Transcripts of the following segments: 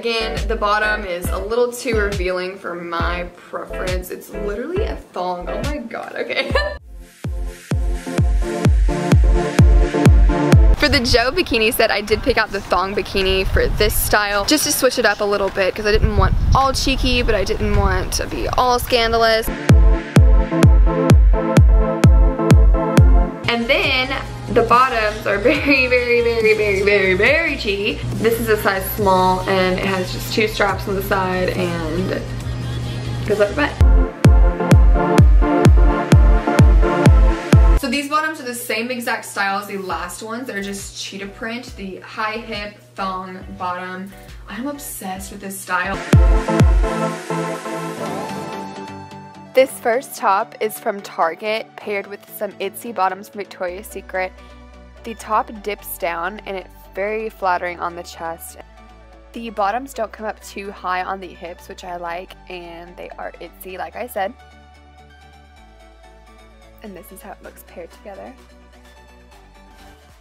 Again, the bottom is a little too revealing for my preference. It's literally a thong. Oh my god, okay. For the Joe bikini set, I did pick out the thong bikini for this style, just to switch it up a little bit, because I didn't want all cheeky, but I didn't want to be all scandalous. The bottoms are very, very, very, very, very, very cheeky. This is a size small and it has just two straps on the side and goes up your butt. So these bottoms are the same exact style as the last ones. They're just cheetah print, the high hip thong bottom. I'm obsessed with this style. This first top is from Target, paired with some Itsy bottoms from Victoria's Secret. The top dips down and it's very flattering on the chest. The bottoms don't come up too high on the hips, which I like, and they are Itsy, like I said. And this is how it looks paired together.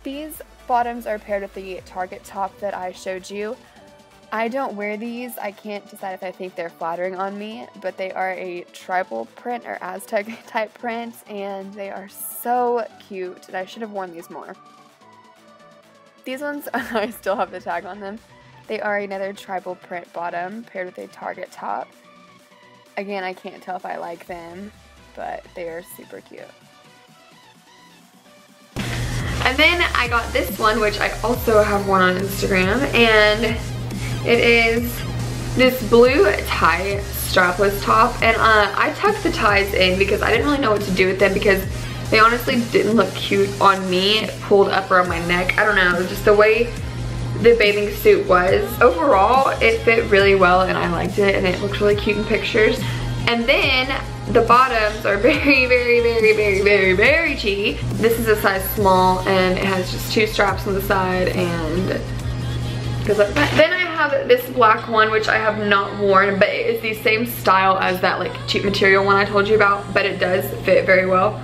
These bottoms are paired with the Target top that I showed you. I don't wear these. I can't decide if I think they're flattering on me, but they are a tribal print or Aztec type print, and they are so cute, and I should have worn these more. These ones, I still have the tag on them. They are another tribal print bottom paired with a Target top. Again, I can't tell if I like them, but they are super cute. And then I got this one, which I also have one on Instagram, and it is this blue tie strapless top and uh, I tucked the ties in because I didn't really know what to do with them because they honestly didn't look cute on me pulled up around my neck. I don't know, just the way the bathing suit was. Overall, it fit really well and I liked it and it looked really cute in pictures. And then the bottoms are very, very, very, very, very, very cheeky. This is a size small and it has just two straps on the side and that. Then I have this black one, which I have not worn, but it is the same style as that like cheap material one I told you about, but it does fit very well.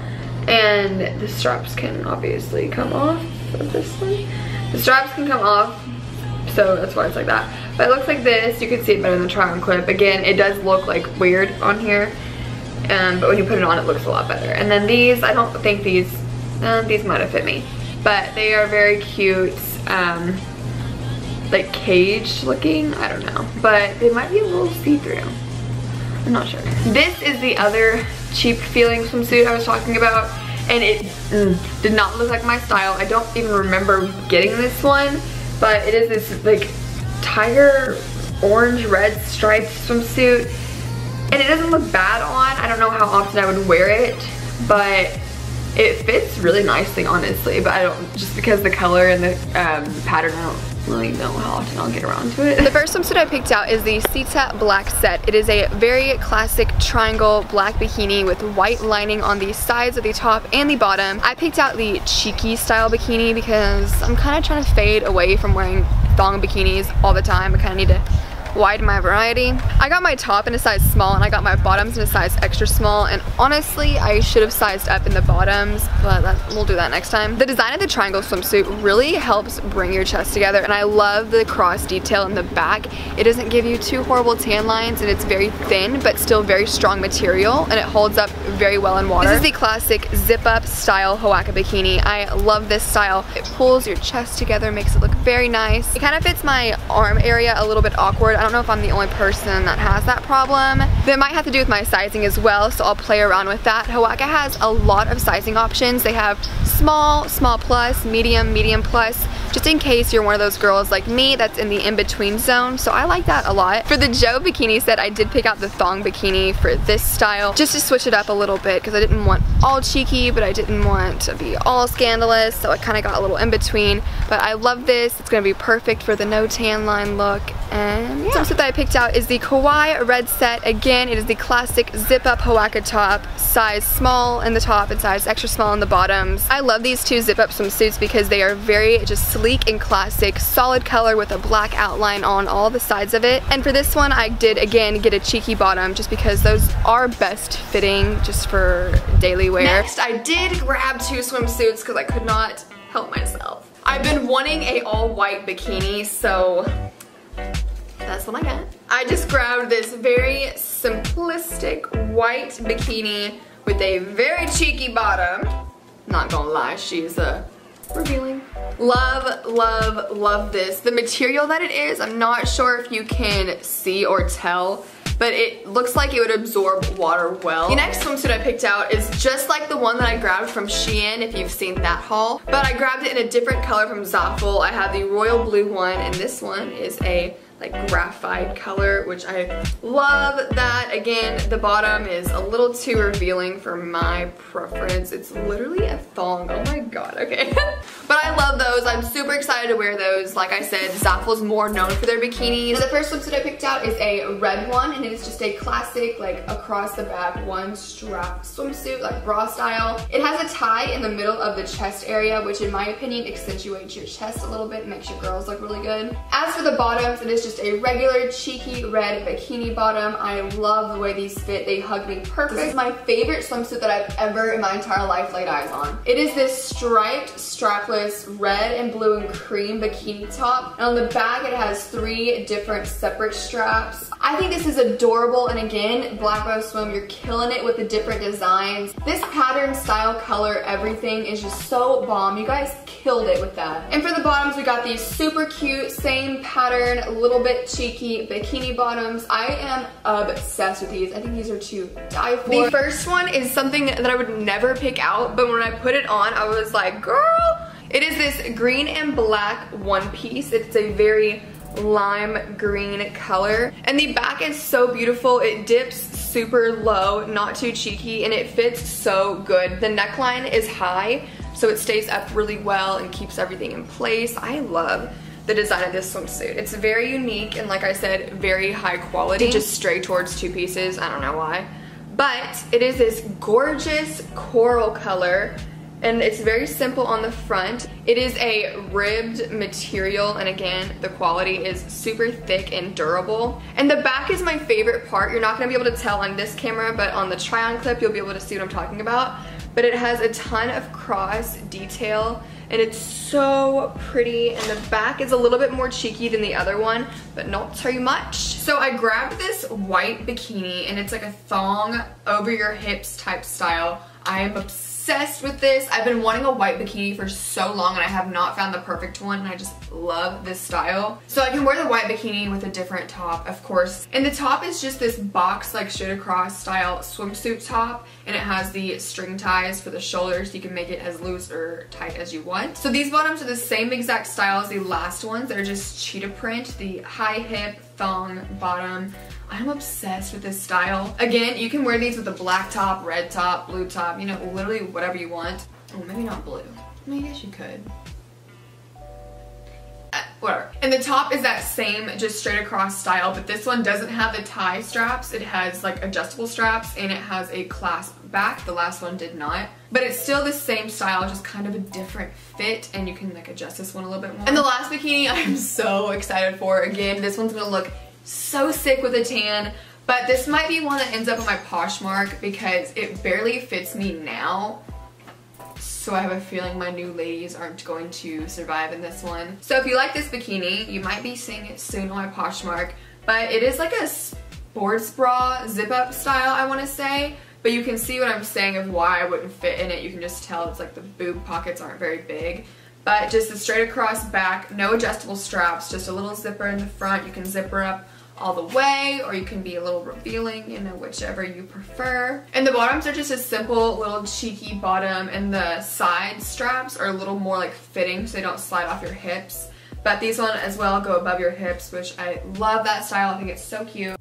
And the straps can obviously come off of this one. The straps can come off, so that's why it's like that. But it looks like this, you can see it better in the try on clip. Again, it does look like weird on here, um, but when you put it on, it looks a lot better. And then these, I don't think these, uh, these might have fit me, but they are very cute. Um, like caged looking. I don't know. But they might be a little see-through. I'm not sure. This is the other cheap feeling swimsuit I was talking about. And it mm, did not look like my style. I don't even remember getting this one. But it is this like tiger orange red striped swimsuit. And it doesn't look bad on. I don't know how often I would wear it. But it fits really nicely honestly. But I don't, just because the color and the um, pattern, I don't really know how often I'll get around to it. The first swimsuit I picked out is the Sita Black Set. It is a very classic triangle black bikini with white lining on the sides of the top and the bottom. I picked out the cheeky style bikini because I'm kind of trying to fade away from wearing thong bikinis all the time. I kind of need to widen my variety. I got my top in a size small and I got my bottoms in a size extra small and honestly I should have sized up in the bottoms but that, we'll do that next time. The design of the triangle swimsuit really helps bring your chest together and I love the cross detail in the back. It doesn't give you two horrible tan lines and it's very thin but still very strong material and it holds up very well in water. This is the classic zip up style Hawaka bikini. I love this style. It pulls your chest together, makes it look very nice. It kind of fits my arm area a little bit awkward don't know if I'm the only person that has that problem. That might have to do with my sizing as well, so I'll play around with that. Hawaka has a lot of sizing options. They have small, small plus, medium, medium plus, just in case you're one of those girls like me that's in the in-between zone. So I like that a lot. For the Joe bikini set, I did pick out the thong bikini for this style just to switch it up a little bit because I didn't want all cheeky, but I didn't want to be all scandalous. So I kind of got a little in between. But I love this. It's going to be perfect for the no tan line look. And yeah. Swimsuit that I picked out is the Kawaii red set. Again, it is the classic zip up Hawaka top, size small in the top and size extra small in the bottoms. I love these two zip up swimsuits because they are very just sleek and classic, solid color with a black outline on all the sides of it. And for this one, I did again get a cheeky bottom just because those are best fitting just for daily wear. Next, I did grab two swimsuits because I could not help myself. I've been wanting a all white bikini, so that's what I got. I just grabbed this very simplistic white bikini with a very cheeky bottom. Not gonna lie, she's a revealing. Love, love, love this. The material that it is, I'm not sure if you can see or tell, but it looks like it would absorb water well. The next swimsuit I picked out is just like the one that I grabbed from Shein, if you've seen that haul, but I grabbed it in a different color from Zaful. I have the royal blue one, and this one is a like graphite color, which I love that. Again, the bottom is a little too revealing for my preference. It's literally a thong. Oh my god, okay. but I love those. I'm super excited to wear those. Like I said, Zaful's more known for their bikinis. The first swimsuit I picked out is a red one, and it is just a classic, like across the back, one strap swimsuit, like bra style. It has a tie in the middle of the chest area, which in my opinion accentuates your chest a little bit, and makes your girls look really good. As for the bottoms, it is just a regular cheeky red bikini bottom. I love the way these fit. They hug me perfect. This is my favorite swimsuit that I've ever in my entire life laid eyes on. It is this striped, strapless, red and blue and cream bikini top. And on the back, it has three different separate straps. I think this is adorable. And again, Black Bow Swim, you're killing it with the different designs. This pattern, style, color, everything is just so bomb. You guys killed it with that. And for the bottoms, we got these super cute, same pattern, a little bit cheeky bikini bottoms. I am obsessed with these. I think these are to die for. The first one is something that I would never pick out, but when I put it on, I was like, girl, it is this green and black one piece. It's a very lime green color. And the back is so beautiful. It dips super low, not too cheeky, and it fits so good. The neckline is high, so it stays up really well and keeps everything in place. I love the design of this swimsuit. It's very unique and like I said, very high quality. Just stray towards two pieces, I don't know why. But it is this gorgeous coral color and it's very simple on the front. It is a ribbed material and again, the quality is super thick and durable. And the back is my favorite part. You're not gonna be able to tell on this camera, but on the try-on clip, you'll be able to see what I'm talking about but it has a ton of cross detail and it's so pretty and the back is a little bit more cheeky than the other one but not too much so I grabbed this white bikini and it's like a thong over your hips type style I am obsessed obsessed with this. I've been wanting a white bikini for so long and I have not found the perfect one and I just love this style. So I can wear the white bikini with a different top, of course. And the top is just this box like straight across style swimsuit top and it has the string ties for the shoulders you can make it as loose or tight as you want. So these bottoms are the same exact style as the last ones. They're just cheetah print, the high hip thong bottom. I'm obsessed with this style. Again, you can wear these with a black top, red top, blue top, you know, literally whatever you want. Oh, maybe not blue. I, mean, I guess you could. And the top is that same just straight across style, but this one doesn't have the tie straps. It has like adjustable straps and it has a clasp back. The last one did not. But it's still the same style, just kind of a different fit and you can like adjust this one a little bit more. And the last bikini I'm so excited for. Again, this one's gonna look so sick with a tan. But this might be one that ends up on my Poshmark because it barely fits me now. So I have a feeling my new ladies aren't going to survive in this one. So if you like this bikini, you might be seeing it soon on my Poshmark. But it is like a sports bra zip up style, I wanna say. But you can see what I'm saying of why I wouldn't fit in it. You can just tell it's like the boob pockets aren't very big. But just a straight across back, no adjustable straps, just a little zipper in the front. You can zipper up all the way or you can be a little revealing, you know, whichever you prefer. And the bottoms are just a simple little cheeky bottom and the side straps are a little more like fitting so they don't slide off your hips. But these one as well go above your hips, which I love that style. I think it's so cute.